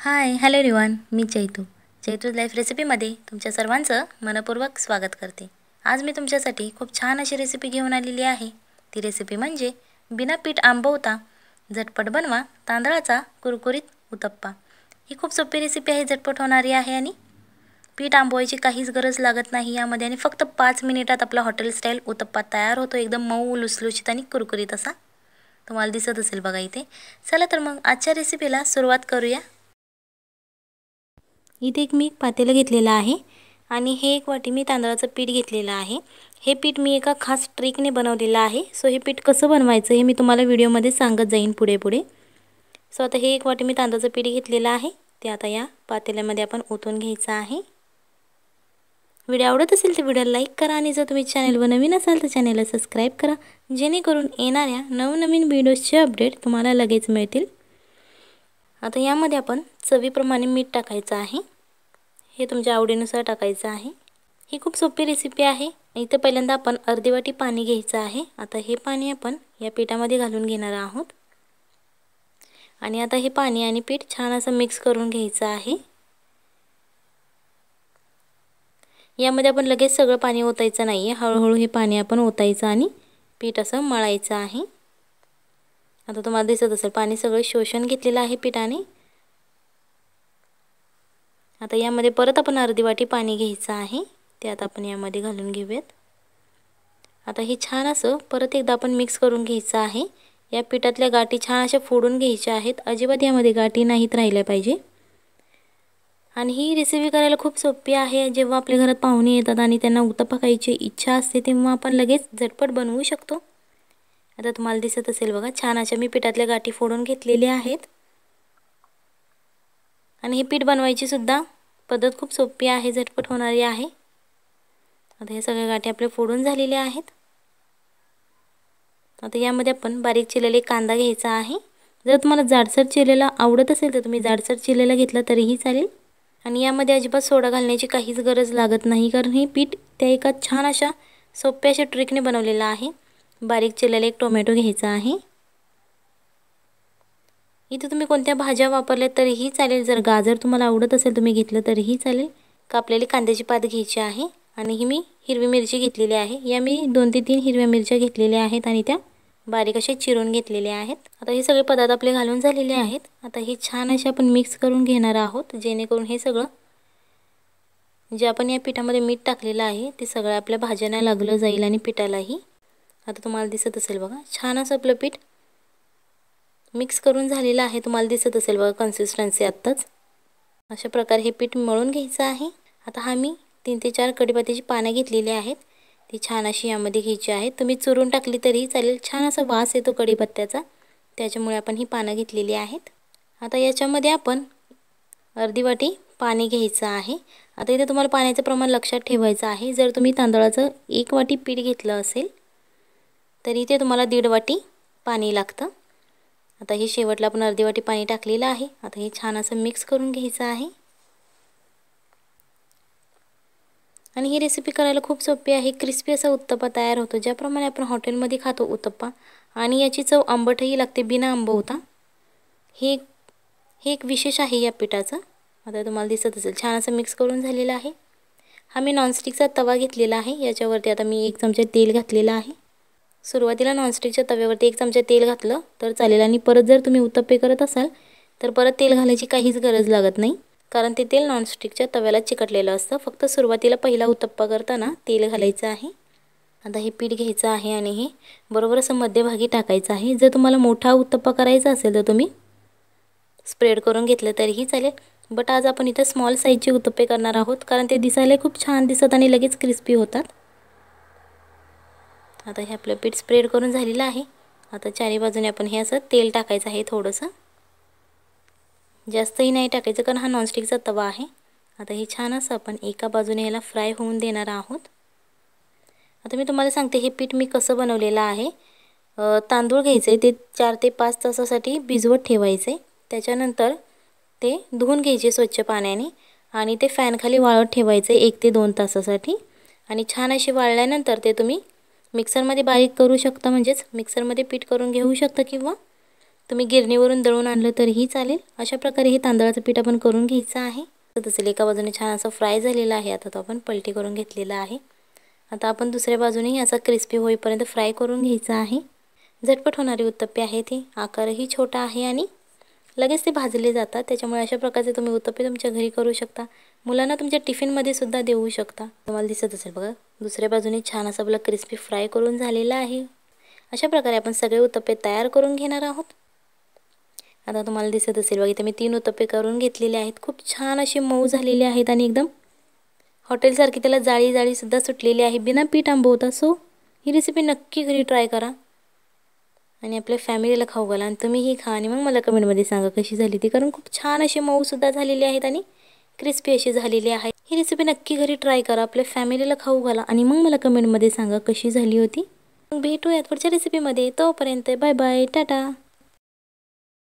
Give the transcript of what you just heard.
हाय hello रिवान मी Chaitu. Chaitu life रेसिपीमध्ये तुमच्या सर्वांचं मनपूर्वक स्वागत करते. आज मी तुमच्यासाठी खूप छान अशी रेसिपी घेऊन आलेली आहे. ती रेसिपी म्हणजे बिना पीठ आंबवता झटपट बनवा तांदळाचा कुरकुरीत उत्तप्पा. ही खूप सोपी रेसिपी आहे झटपट होणारी आहे आणि पीठ आंबवायची काहीच गरज लागत नाही यामध्ये आणि फक्त पाच मिनिटात आपला हॉटेल स्टाईल उत्तप्पा तयार होतो. एकदम मऊ लुसलुशीत आणि कुरकुरीत असा तुम्हाला दिसत असेल बघा इथे. चला तर मग आजच्या रेसिपीला सुरुवात करूया. इथे एक मी पातेलं घेतलेलं आहे आणि हे एक वाटी मी तांदळाचं पीठ घेतलेलं आहे. हे पीठ मी एका खास ट्रिकने बनवलेलं आहे. सो हे पीठ कसं बनवायचं हे मी तुम्हाला व्हिडिओमध्ये सांगत जाईन पुढे पुढे. सो आता हे एक वाटी मी तांदळाचं पीठ घेतलेलं आहे. ते आता या पातेल्यामध्ये आपण ओतून घ्यायचं आहे. व्हिडिओ आवडत असेल तर व्हिडिओ लाईक करा आणि जर तुम्ही चॅनलवर नवीन असाल तर चॅनलला सबस्क्राईब करा. जेणेकरून येणाऱ्या नवनवीन व्हिडिओजचे अपडेट तुम्हाला लगेच मिळतील. आता यामध्ये आपण चवीप्रमाणे मीठ टाकायचं आहे. हे तुमच्या आवडीनुसार टाकायचं आहे. ही खूप सोपी रेसिपी आहे. इथं पहिल्यांदा आपण अर्धी वाटी पाणी घ्यायचं आहे. आता हे पाणी आपण या पिठामध्ये घालून घेणार आहोत. आणि आता हे पाणी आणि पीठ छान असं मिक्स करून घ्यायचं आहे. यामध्ये आपण लगेच सगळं पाणी ओतायचं नाही आहे हळूहळू हे पाणी आपण ओतायचं आणि पीठ असं मळायचं आहे. आता तुम्हाला दिसत असेल पाणी सगळं शोषण घेतलेलं आहे पिठाने. आता यामध्ये परत आपण अर्धी वाटी पाणी घ्यायचं आहे. ते आता आपण यामध्ये घालून घेऊयात. आता हे छान असं परत एकदा आपण मिक्स करून घ्यायचं आहे. या पिठातल्या गाठी छान अशा फोडून घ्यायच्या आहेत. अजिबात यामध्ये गाठी नाहीत राहिल्या पाहिजे. आणि ही रेसिपी करायला खूप सोपी आहे. जेव्हा आपल्या घरात पाहुणे येतात आणि त्यांना उत्तप्पा खायची इच्छा असते तेव्हा आपण लगेच झटपट बनवू शकतो. आता तुम्हाला दिसत असेल बघा छान अशा मी पिठातल्या गाठी फोडून घेतलेल्या आहेत. आणि हे पीठ बनवायची सुद्धा पद्धत खूप सोपी आहे झटपट होणारी आहे. आता हे सगळ्या गाठी आपल्या फोडून झालेल्या आहेत. आता यामध्ये आपण बारीक चिरलेले कांदा घ्यायचा आहे. जर तुम्हाला जाडसर चिरलेला आवडत असेल तर तुम्ही जाडसर चिरलेला घेतला तरीही चालेल. आणि यामध्ये अजिबात सोडा घालण्याची काहीच गरज लागत नाही कारण हे पीठ त्या एका छान अशा सोप्या अशा ट्रिकने बनवलेलं आहे. बारीक चिरलेला एक टोमॅटो घ्यायचा आहे. इथे तुम्ही कोणत्या भाज्या वापरल्या तरीही चालेल. जर गाजर तुम्हाला आवडत असेल तुम्ही घेतलं तरीही चालेल. कापलेली कांद्याची पात घ्यायची आहे आणि ही मी हिरवी मिरची घेतलेली आहे. या मी दोन ते तीन हिरव्या मिरच्या घेतलेल्या आहेत आणि त्या बारीक अशा चिरून घेतलेल्या आहेत. आता हे सगळे पदार्थ आपले घालून झालेले आहेत. आता हे छान असे आपण मिक्स करून घेणार आहोत जेणेकरून हे सगळं जे आपण या पिठामध्ये मीठ टाकलेलं आहे ते सगळं आपल्या भाज्यांना लागलं जाईल आणि पिठालाही. आता तुम्हाला दिसत असेल बघा. छान असं आपलं पीठ मिक्स करून झालेलं आहे. तुम्हाला दिसत असेल बघा कन्सिस्टन्सी आत्ताच. अशा प्रकारे हे पीठ मळून घ्यायचं आहे. आता हा मी तीन ते चार कढीपत्त्याची पानं घेतलेली आहेत. ती छान अशी यामध्ये घ्यायची आहेत तुम्ही चुरून टाकली तरीही चालेल. छान असा वास येतो कढीपत्त्याचा. त्याच्यामुळे आपण ही पानं घेतलेली आहेत. आता याच्यामध्ये आपण अर्धी वाटी पाणी घ्यायचं आहे. आता इथे तुम्हाला पाण्याचं प्रमाण लक्षात ठेवायचं आहे. जर तुम्ही तांदळाचं एक वाटी पीठ घेतलं असेल तरी इथे तुम्हाला दीड वाटी पाणी लागतं. आता हे शेवटला आपण अर्धी वाटी पाणी टाकलेलं आहे. आता हे छान असं मिक्स करून घ्यायचं आहे. आणि ही रेसिपी करायला खूप सोपी आहे. क्रिस्पी असा उत्तप्पा तयार होतो. ज्याप्रमाणे आपण हॉटेलमध्ये खातो उत्तप्पा आणि याची चव आंबटही लागते बिना आंब होता. हे हे एक विशेष आहे या पिठाचं. आता तुम्हाला दिसत असेल छान असं मिक्स करून झालेलं आहे. हा मी नॉनस्टिकचा तवा घेतलेला आहे. याच्यावरती आता मी एक चमचा तेल घातलेला आहे. सुरुवातीला नॉनस्टिकच्या तव्यावरती एक चमचा तेल घातलं तर चालेल. आणि परत जर तुम्ही उत्तप्पे करत असाल तर परत तेल घालायची काहीच गरज लागत नाही. कारण ते तेल नॉनस्टिकच्या तव्याला चिकटलेलं असतं. फक्त सुरुवातीला पहिला उत्तप्पा करताना तेल घालायचं आहे. आता हे पीठ घ्यायचं आहे आणि हे बरोबर असं मध्यभागी टाकायचं आहे. जर तुम्हाला मोठा उत्तप्पा करायचा असेल तर तुम्ही स्प्रेड करून घेतलं तरीही चालेल. बट आज आपण इथं स्मॉल साईजचे उत्तप्पे करणार आहोत. कारण ते दिसायला खूप छान दिसत आणि लगेच क्रिस्पी होतात. आता हे आपलं पीठ स्प्रेड करून झालेलं आहे. आता चारी बाजूने आपण हे असं तेल टाकायचं आहे थोडंसं. जास्तही नाही टाकायचं कारण हा नॉनस्टिकचा तवा आहे. आता हे छान असं आपण एका बाजूने ह्याला फ्राय होऊन देणार आहोत. आता मी तुम्हाला सांगते हे पीठ मी कसं बनवलेलं आहे. तांदूळ घ्यायचे ते चार ते पाच तासासाठी भिजवत ठेवायचे त्याच्यानंतर ते धुवून घ्यायचे स्वच्छ पाण्याने आणि ते फॅनखाली वाळत ठेवायचे एक ते दोन तासासाठी. आणि छान असे वाळल्यानंतर ते तुम्ही मिक्सरमध्ये बारीक करू शकता म्हणजेच मिक्सरमध्ये पीठ करून घेऊ शकता किंवा तुम्ही गिरणीवरून दळून आणलं तरीही चालेल. अशा प्रकारे हे तांदळाचं पीठ आपण करून घ्यायचं आहे. तसेल एका बाजूने छान असं फ्राय झालेला आहे. आता तो आपण पलटी करून घेतलेला आहे. आता आपण दुसऱ्या बाजूनेही असा क्रिस्पी होईपर्यंत फ्राय करून घ्यायचा आहे. झटपट होणारी उत्तप्पे आहे ती आकारही छोटा आहे आणि लगेच ते भाजले जातात. त्याच्यामुळे अशा प्रकारचे तुम्ही उत्तप्पे तुमच्या घरी करू शकता. मुलांना तुमच्या टिफिनमध्ये सुद्धा देऊ शकता. तुम्हाला दिसत असेल बघा दुसऱ्या बाजूने छान असं आपला क्रिस्पी फ्राय करून झालेला आहे. अशा प्रकारे आपण सगळे उत्तप्पे तयार करून घेणार आहोत. आता तुम्हाला दिसत असेल बघा इथे मी तीन उत्तप्पे करून घेतलेले आहेत. खूप छान असे मऊ झालेले आहेत आणि एकदम हॉटेलसारखी त्याला जाळी जाळीसुद्धा सुटलेली आहे. बिना पीठ आंबवता. सो ही रेसिपी नक्की घरी ट्राय करा. आणि आपल्या फॅमिलीला खाऊ घाला आणि तुम्हीही खा आणि मग मला कमेंटमध्ये सांगा कशी झाली ती. कारण खूप छान अशी मऊसुद्धा झालेली आहेत आणि क्रिस्पी अशी झालेली आहे ही रेसिपी नक्की घरी ट्राय करा आपल्या फॅमिलीला खाऊ घाला आणि मग मला कमेंटमध्ये सांगा कशी झाली होती. मग भेटूयात पुढच्या रेसिपीमध्ये तोपर्यंत बाय बाय टाटा.